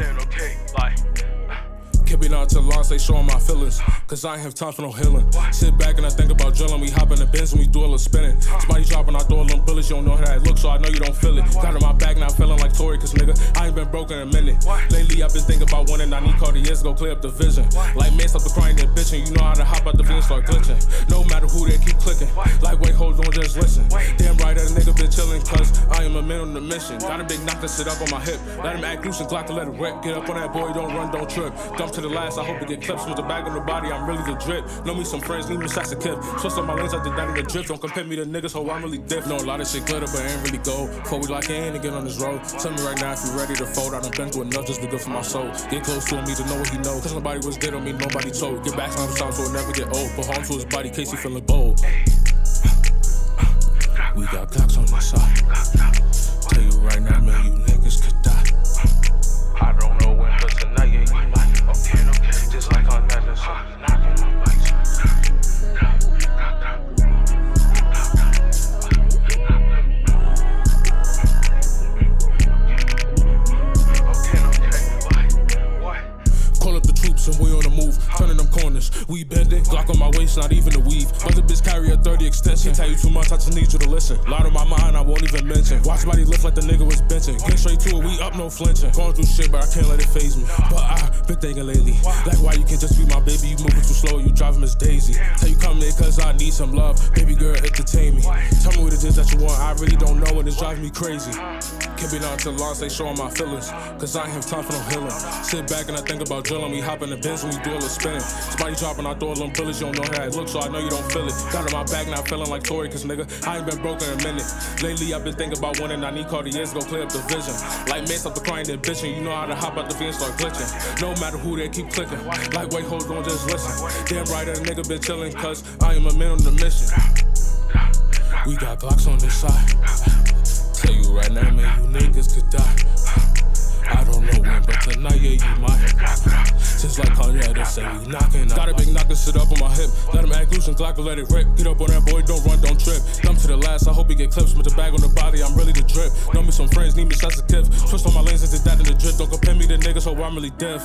entero law, they showing my feelings. Cause I ain't have time for no healing. Sit back and I think about drilling. We hop in the bins and we do all the spinning. Somebody dropping, I throw a little bullets, you don't know how that look, so I know you don't feel it. Got in my back now, feeling like Tory, cause nigga, I ain't been broken a minute. Lately, I've been thinking about winning. I need Cartiers, go clear up the vision. Like man, stop the crying and bitching. You know how to hop out the van, start glitching. No matter who they keep clicking. Like wait, hold on, just listen. Damn right, that nigga been chilling, cause I am a man on the mission. Got a big knock to sit up on my hip. Let him act loose and Glock to let it rip. Get up on that boy, don't run, don't trip. Dump to the I hope it get clips with the bag on the body. I'm really the drip. Know me some friends, need me shots of kip. Switch up my lanes, did that in the drip. Don't compare me to niggas, ho, I'm really diff. Know a lot of shit glitter, but ain't really gold. Before we lock in and get on this road. Tell me right now if you ready to fold. I done been through enough, just be good for my soul. Get close to need to know what he know. Cause nobody was dead on me, nobody told. Get back sometimes so it never get old. Put home to his body, case he feeling bold. We got Glocks on the side. Turning them bend it, Glock on my waist, not even a weave. Other bitch carry a 30 extension. Tell you too much, I just need you to listen. Lot on my mind, I won't even mention. Watch body lift like the nigga was benching. Get straight to it, we up, no flinching. Going through shit, but I can't let it phase me. But I been thinking lately, like why you can't just be my baby? You moving too slow, you driving Miss Daisy. Tell you come here cause I need some love. Baby girl, entertain me. Tell me what it is that you want, I really don't know, and it's driving me crazy. Can't be down to law, they showing my feelings. Cause I ain't have time for no healing. Sit back and I think about drilling. We hop in the bins and we do a little spinning. Somebody dropping, I throw little bullets, you don't know how it looks, so I know you don't feel it. Got in my back now, feeling like Tory, cause nigga, I ain't been broken a minute. Lately, I've been thinking about winning. I need Cartiers, go clear up the vision. Like man, stop the crying and bitching. You know how to hop out the van, start glitching. No matter who they keep clicking. Like wait, hold on, just listen. Damn right, that nigga been chilling, cause I am a man on the mission. We got Glocks on this side. Tell you right now, man, you niggas could die. I don't know when, but tonight, yeah, you might. Just like say knocking. Got a big knocker sit up on my hip. Let him act loose and Glock let it rip. Get up on that boy, don't run, don't trip. Dump to the last, I hope he get clips with the bag on the body. I'm really the drip. Know me some friends, need me tips. Twist on my lanes did that in the drip. Don't compare me to niggas, so I'm really deaf.